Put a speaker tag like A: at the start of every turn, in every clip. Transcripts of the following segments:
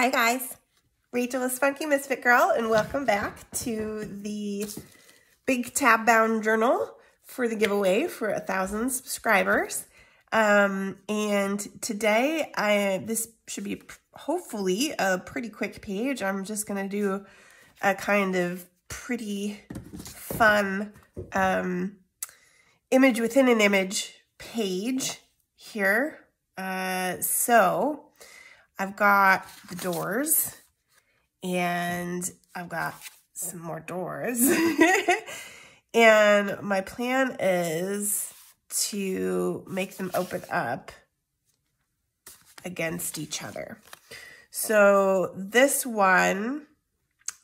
A: Hi guys, Rachel is Spunky Misfit Girl and welcome back to the big tab bound journal for the giveaway for a thousand subscribers. Um, and today I this should be hopefully a pretty quick page. I'm just gonna do a kind of pretty fun um, image within an image page here. Uh, so I've got the doors and I've got some more doors. and my plan is to make them open up against each other. So this one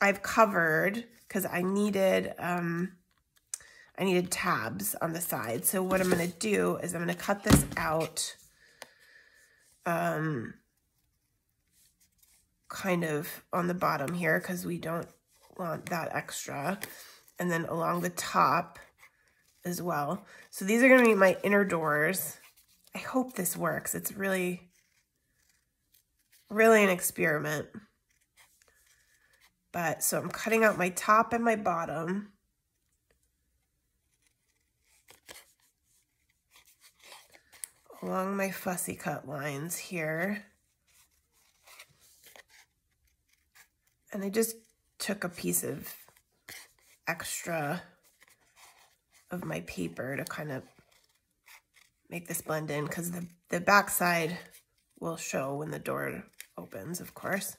A: I've covered because I needed um, I needed tabs on the side. So what I'm going to do is I'm going to cut this out um, kind of on the bottom here because we don't want that extra. And then along the top as well. So these are going to be my inner doors. I hope this works. It's really, really an experiment. But so I'm cutting out my top and my bottom. Along my fussy cut lines here. And I just took a piece of extra of my paper to kind of make this blend in because the, the back side will show when the door opens, of course.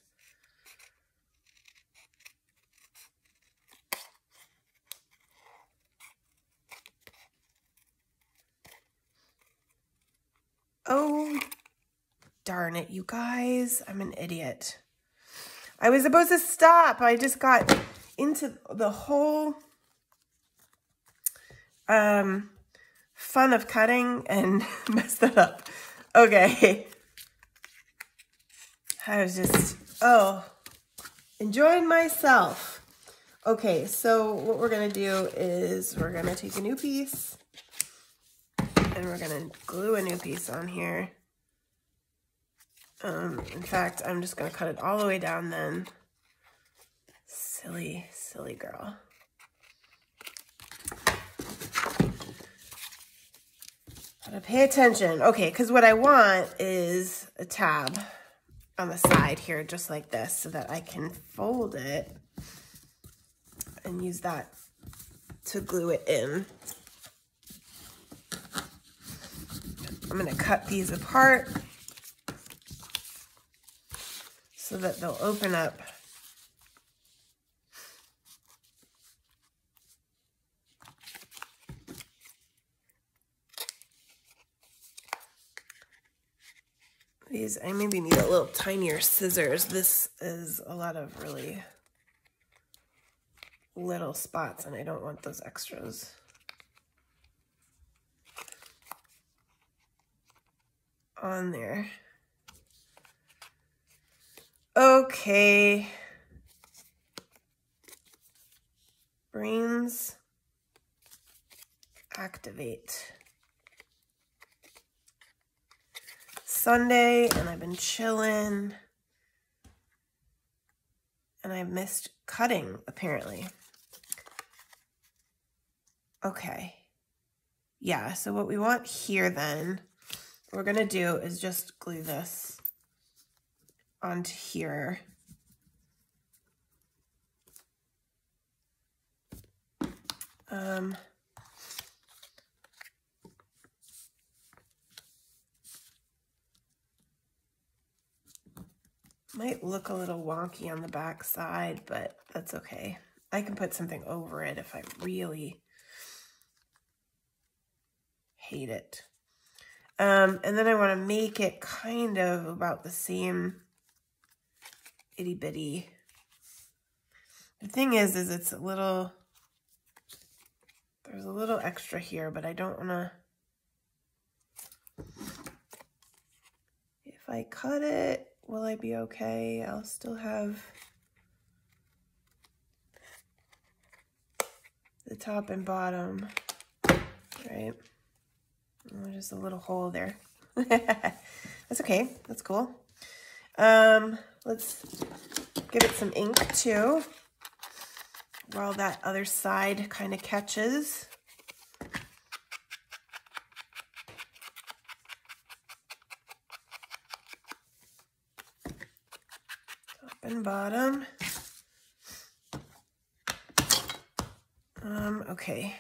A: Oh, darn it, you guys. I'm an idiot. I was supposed to stop. I just got into the whole um, fun of cutting and messed that up. Okay. I was just, oh, enjoying myself. Okay, so what we're going to do is we're going to take a new piece and we're going to glue a new piece on here. Um, in fact, I'm just going to cut it all the way down then. Silly, silly girl. Gotta pay attention. Okay, because what I want is a tab on the side here, just like this, so that I can fold it and use that to glue it in. I'm going to cut these apart so that they'll open up These, I maybe need a little tinier scissors. This is a lot of really little spots and I don't want those extras. on there. Okay. Brains activate. Sunday and I've been chilling and I missed cutting apparently. Okay. Yeah, so what we want here then, we're to do is just glue this onto here. Um, might look a little wonky on the back side, but that's okay. I can put something over it if I really hate it. Um, and then I want to make it kind of about the same itty bitty. The thing is, is it's a little, there's a little extra here, but I don't want to, if I cut it, will I be okay? I'll still have the top and bottom, right? Just a little hole there. That's okay. That's cool. Um, let's give it some ink too, while that other side kind of catches. Top and bottom. Um, okay.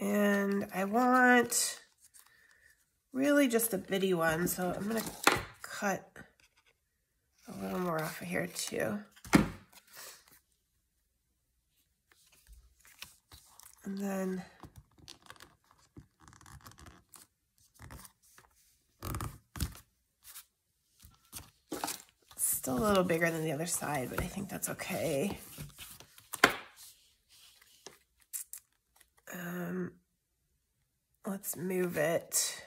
A: And I want really just a bitty one, so I'm going to cut a little more off of here too. And then still a little bigger than the other side, but I think that's okay. Um, let's move it.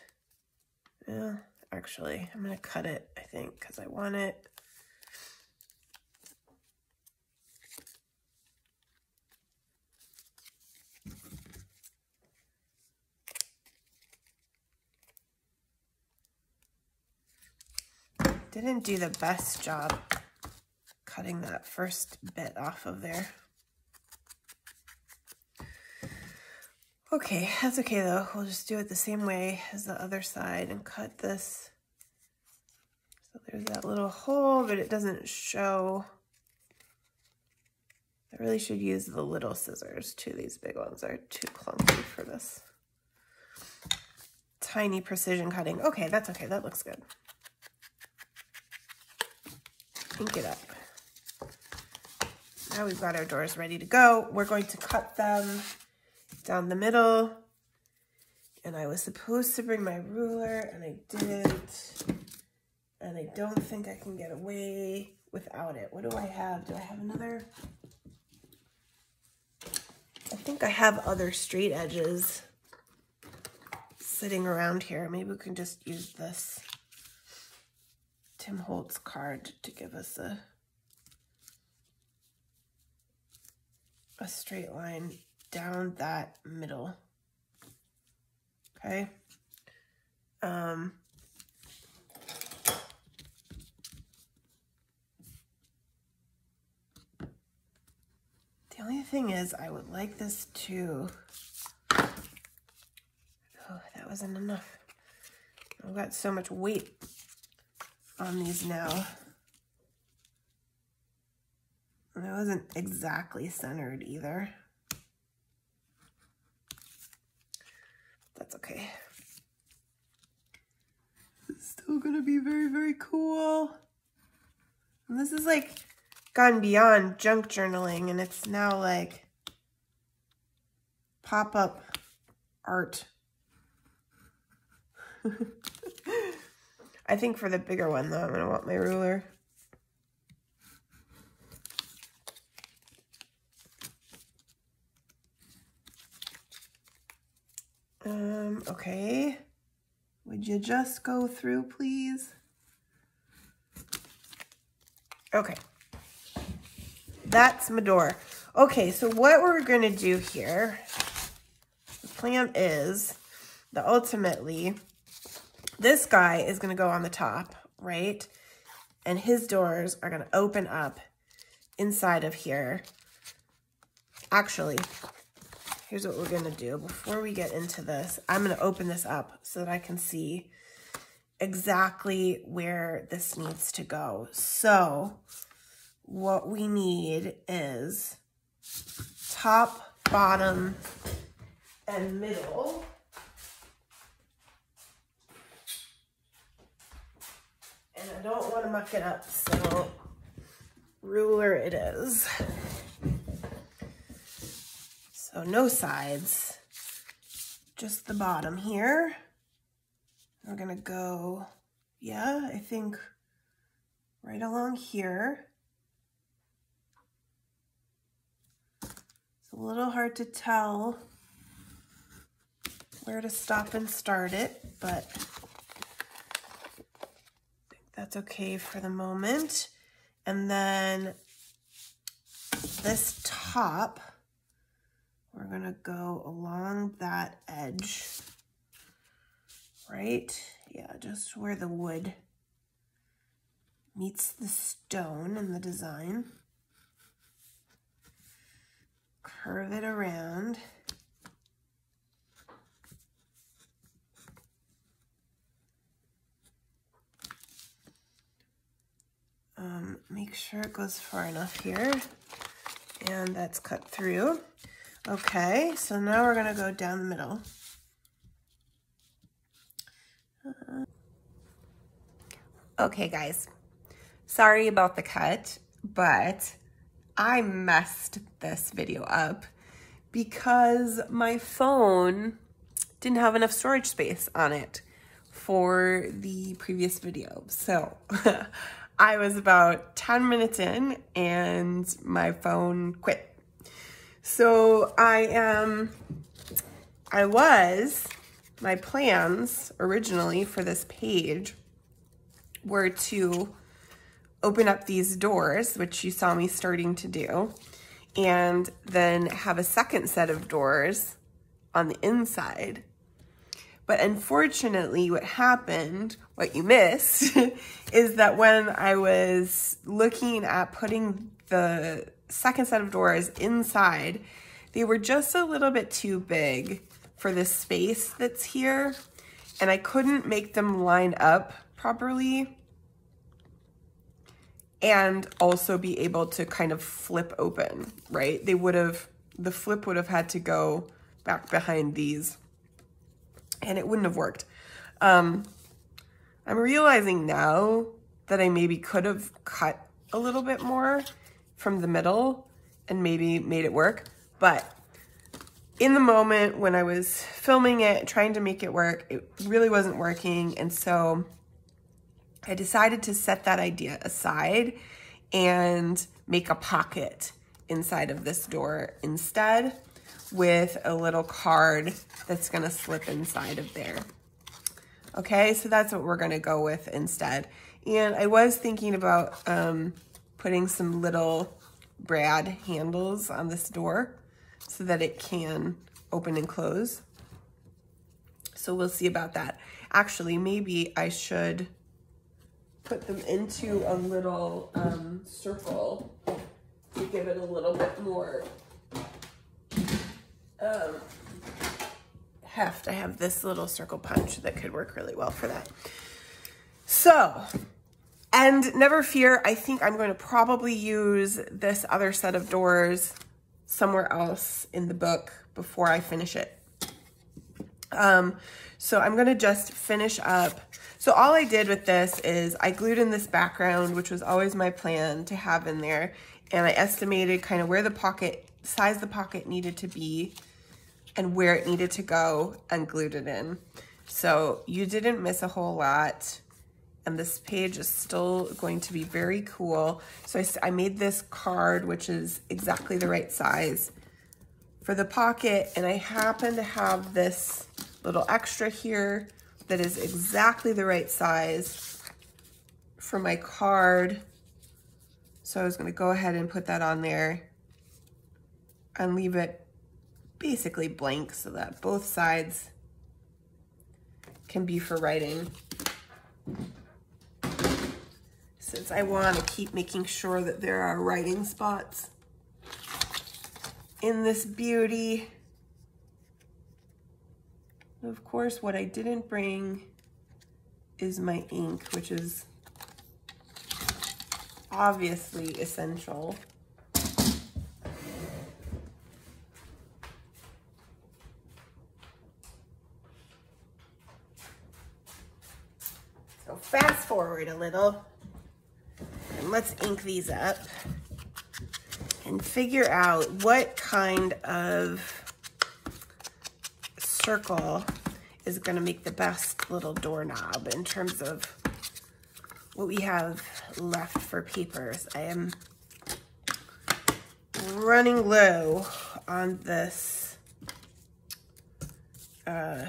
A: Yeah, actually, I'm going to cut it, I think, because I want it. Didn't do the best job cutting that first bit off of there. Okay, that's okay though. We'll just do it the same way as the other side and cut this. So there's that little hole, but it doesn't show. I really should use the little scissors too. These big ones are too clunky for this. Tiny precision cutting. Okay, that's okay. That looks good. Ink it up. Now we've got our doors ready to go. We're going to cut them down the middle. And I was supposed to bring my ruler and I didn't. And I don't think I can get away without it. What do I have? Do I have another? I think I have other straight edges sitting around here. Maybe we can just use this Tim Holtz card to give us a a straight line down that middle. Okay. Um, the only thing is I would like this to, oh, that wasn't enough. I've got so much weight on these now. And wasn't exactly centered either. That's okay. It's still gonna be very, very cool. And this is like gone beyond junk journaling and it's now like pop-up art. I think for the bigger one though, I'm gonna want my ruler. Um, okay. Would you just go through, please? Okay. That's my door. Okay, so what we're going to do here, the plan is that ultimately this guy is going to go on the top, right? And his doors are going to open up inside of here. Actually, here's what we're gonna do. Before we get into this, I'm gonna open this up so that I can see exactly where this needs to go. So what we need is top, bottom, and middle. And I don't want to muck it up, so ruler it is. So no sides, just the bottom here. We're gonna go, yeah, I think right along here. It's a little hard to tell where to stop and start it, but that's okay for the moment. And then this top, we're going to go along that edge, right? Yeah, just where the wood meets the stone in the design. Curve it around. Um, make sure it goes far enough here. And that's cut through. Okay, so now we're gonna go down the middle. Uh, okay, guys. Sorry about the cut, but I messed this video up because my phone didn't have enough storage space on it for the previous video. So I was about 10 minutes in and my phone quit. So I am, I was, my plans originally for this page were to open up these doors, which you saw me starting to do, and then have a second set of doors on the inside but unfortunately, what happened, what you missed, is that when I was looking at putting the second set of doors inside, they were just a little bit too big for the space that's here. And I couldn't make them line up properly and also be able to kind of flip open, right? They would have, the flip would have had to go back behind these and it wouldn't have worked. Um, I'm realizing now that I maybe could have cut a little bit more from the middle and maybe made it work. But in the moment when I was filming it, trying to make it work, it really wasn't working. And so I decided to set that idea aside and make a pocket inside of this door instead with a little card that's gonna slip inside of there. Okay, so that's what we're gonna go with instead. And I was thinking about um, putting some little brad handles on this door so that it can open and close. So we'll see about that. Actually, maybe I should put them into a little um, circle to give it a little bit more um, heft. I have this little circle punch that could work really well for that. So, and never fear, I think I'm going to probably use this other set of doors somewhere else in the book before I finish it. Um, so I'm going to just finish up. So all I did with this is I glued in this background, which was always my plan to have in there. And I estimated kind of where the pocket, size the pocket needed to be and where it needed to go and glued it in. So you didn't miss a whole lot. And this page is still going to be very cool. So I, I made this card, which is exactly the right size for the pocket. And I happen to have this little extra here that is exactly the right size for my card. So I was gonna go ahead and put that on there and leave it basically blank so that both sides can be for writing. Since I want to keep making sure that there are writing spots in this beauty. Of course, what I didn't bring is my ink, which is obviously essential. A little and let's ink these up and figure out what kind of circle is going to make the best little doorknob in terms of what we have left for papers. I am running low on this uh,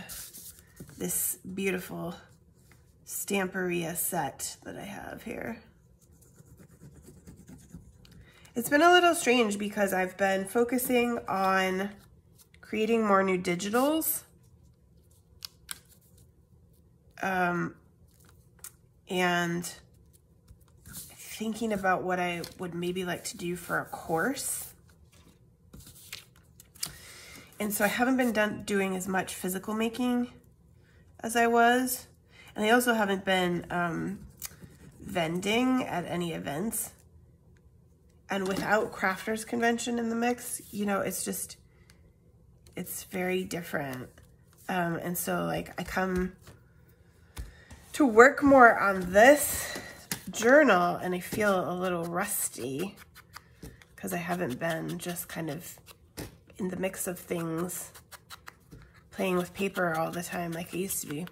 A: this beautiful Stamperia set that I have here. It's been a little strange because I've been focusing on creating more new digitals. Um, and thinking about what I would maybe like to do for a course. And so I haven't been done doing as much physical making as I was. And I also haven't been um, vending at any events. And without crafters convention in the mix, you know, it's just, it's very different. Um, and so like I come to work more on this journal and I feel a little rusty because I haven't been just kind of in the mix of things playing with paper all the time like I used to be.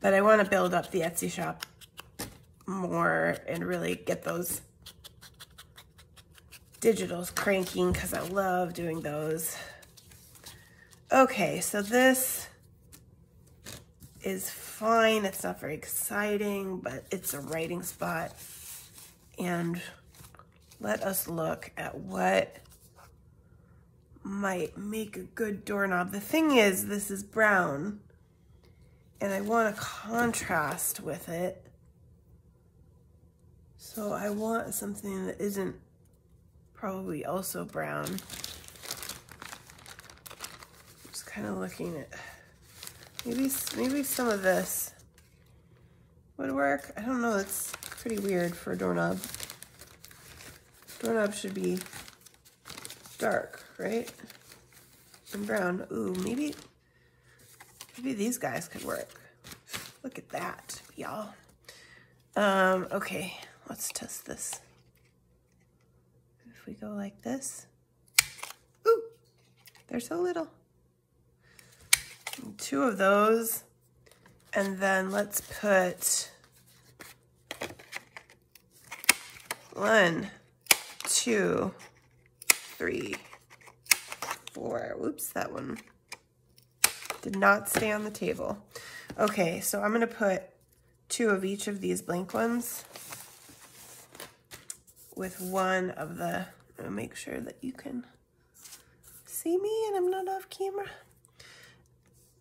A: But I want to build up the Etsy shop more and really get those digitals cranking because I love doing those. Okay, so this is fine. It's not very exciting, but it's a writing spot. And let us look at what might make a good doorknob. The thing is, this is brown, and I want a contrast with it. So I want something that isn't probably also brown. Just kind of looking at maybe maybe some of this would work. I don't know. It's pretty weird for a doorknob. Doorknob should be dark, right? And brown. Ooh, maybe maybe these guys could work. Look at that, y'all. Um, okay, let's test this. If we go like this. Ooh, they're so little. Two of those. And then let's put one, two, three, four. Whoops, that one did not stay on the table. Okay, so I'm going to put two of each of these blank ones with one of the, make sure that you can see me and I'm not off camera.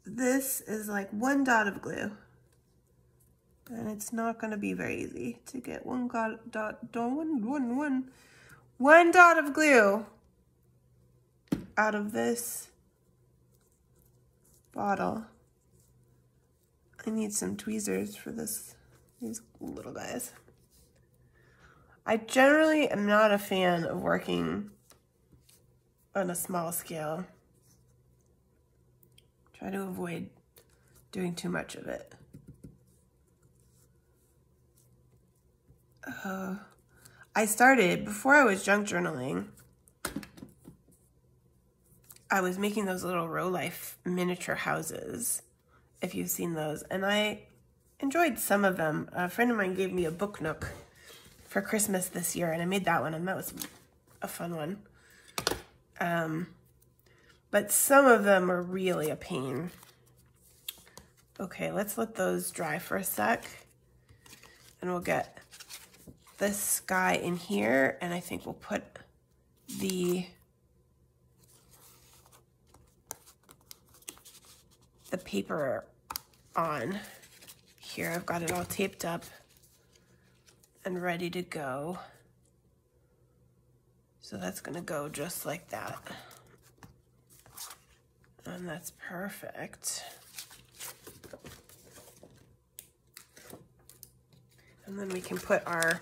A: This is like one dot of glue. And it's not going to be very easy to get one dot, dot, one, one, one, one dot of glue out of this bottle. I need some tweezers for this, these little guys. I generally am not a fan of working on a small scale. Try to avoid doing too much of it. Uh, I started, before I was junk journaling, I was making those little Rolife miniature houses, if you've seen those. And I enjoyed some of them. A friend of mine gave me a book nook for Christmas this year, and I made that one, and that was a fun one. Um, but some of them are really a pain. Okay, let's let those dry for a sec. And we'll get this guy in here, and I think we'll put the the paper on here. I've got it all taped up and ready to go. So that's gonna go just like that. And that's perfect. And then we can put our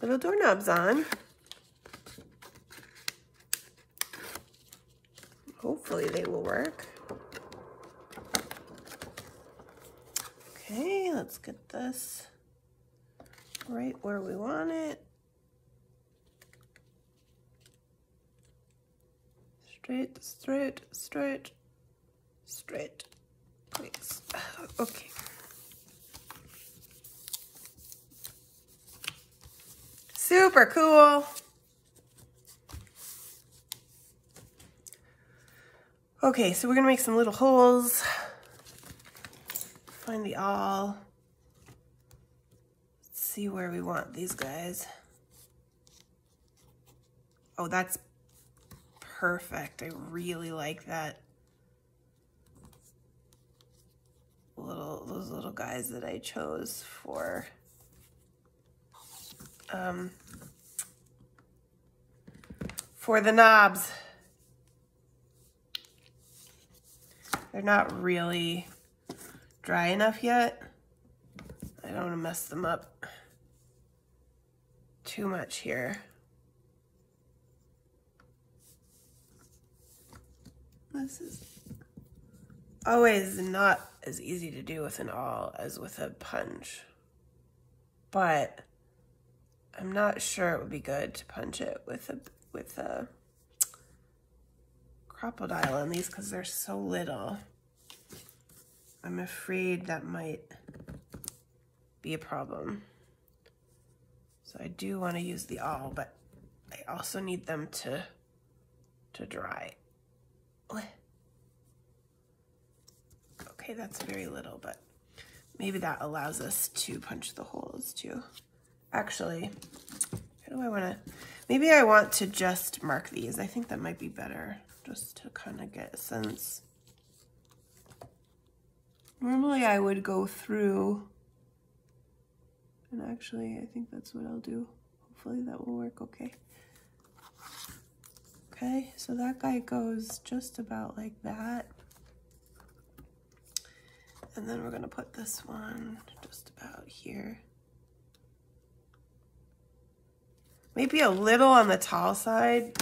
A: little doorknobs on. Hopefully they will work. Okay, let's get this right where we want it. Straight, straight, straight, straight. Please. Okay. Super cool. Okay, so we're gonna make some little holes. Find the awl. Let's see where we want these guys. Oh, that's perfect. I really like that. Little, those little guys that I chose for um, for the knobs. They're not really dry enough yet. I don't want to mess them up too much here. This is always not as easy to do with an awl as with a punch. But I'm not sure it would be good to punch it with a with a Crop-A-Dile on these because they're so little. I'm afraid that might be a problem. So I do want to use the awl, but I also need them to to dry. Okay, that's very little, but maybe that allows us to punch the holes too. Actually, how do I want to, maybe I want to just mark these. I think that might be better just to kind of get a sense. Normally I would go through and actually I think that's what I'll do. Hopefully that will work okay. Okay, so that guy goes just about like that. And then we're gonna put this one just about here. Maybe a little on the tall side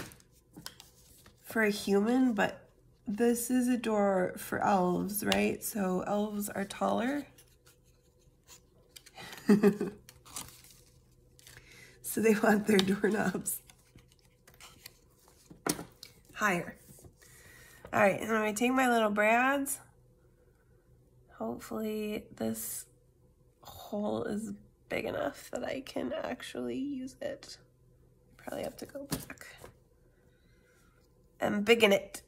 A: for a human, but this is a door for elves, right? So elves are taller. so they want their doorknobs higher. All right, and then I take my little brads. Hopefully this hole is big enough that I can actually use it. Probably have to go back and biggin it.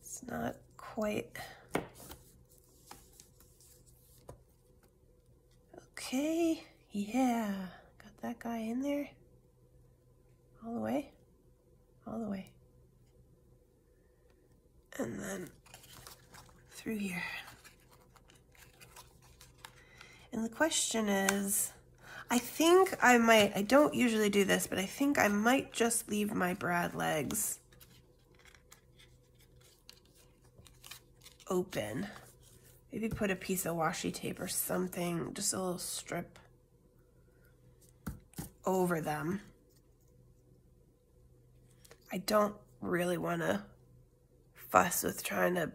A: It's not quite. Okay, yeah, got that guy in there. All the way, all the way. And then through here. And the question is, I think I might, I don't usually do this, but I think I might just leave my brad legs open. Maybe put a piece of washi tape or something, just a little strip over them. I don't really want to fuss with trying to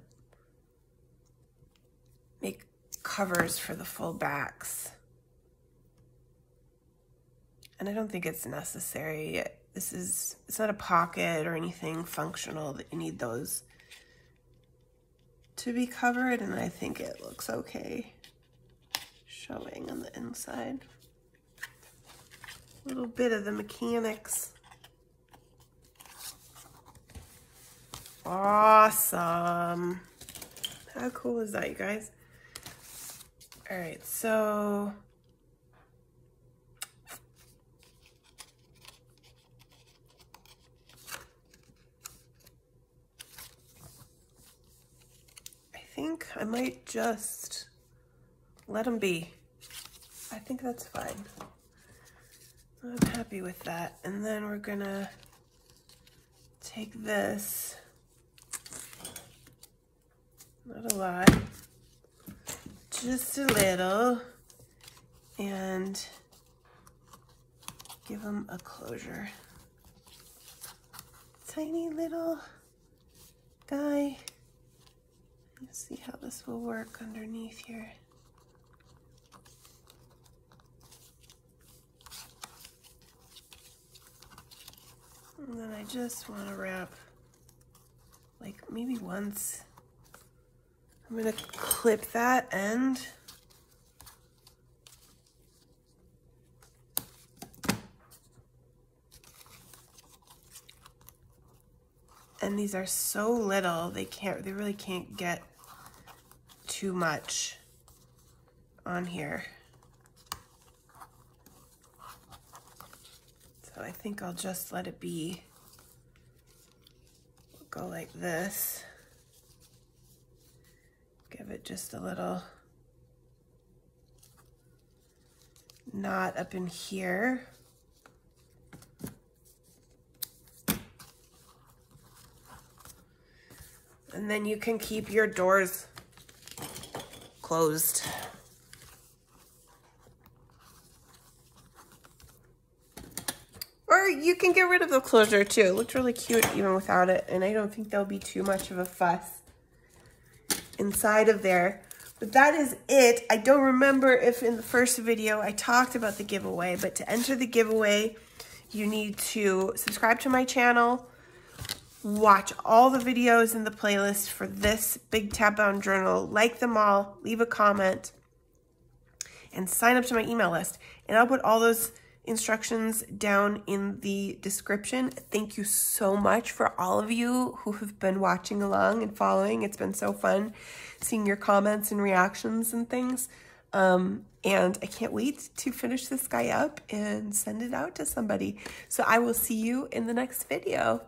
A: make covers for the full backs. And I don't think it's necessary. This is, it's not a pocket or anything functional that you need those to be covered. And I think it looks okay showing on the inside. A little bit of the mechanics. Awesome. How cool is that, you guys? All right, so think I might just let them be. I think that's fine. I'm happy with that. And then we're gonna take this, not a lot, just a little, and give them a closure. Tiny little guy. Let's see how this will work underneath here. And then I just want to wrap like maybe once. I'm going to clip that end. And these are so little, they can't, they really can't get too much on here. So I think I'll just let it be. Go like this. give it just a little knot up in here. And then you can keep your doors closed. Or you can get rid of the closure too. It looks really cute even without it. And I don't think there'll be too much of a fuss inside of there. But that is it. I don't remember if in the first video I talked about the giveaway, but to enter the giveaway, you need to subscribe to my channel, watch all the videos in the playlist for this Big Tab Bound Journal, like them all, leave a comment, and sign up to my email list. And I'll put all those instructions down in the description. Thank you so much for all of you who have been watching along and following. It's been so fun seeing your comments and reactions and things. Um, and I can't wait to finish this guy up and send it out to somebody. So I will see you in the next video.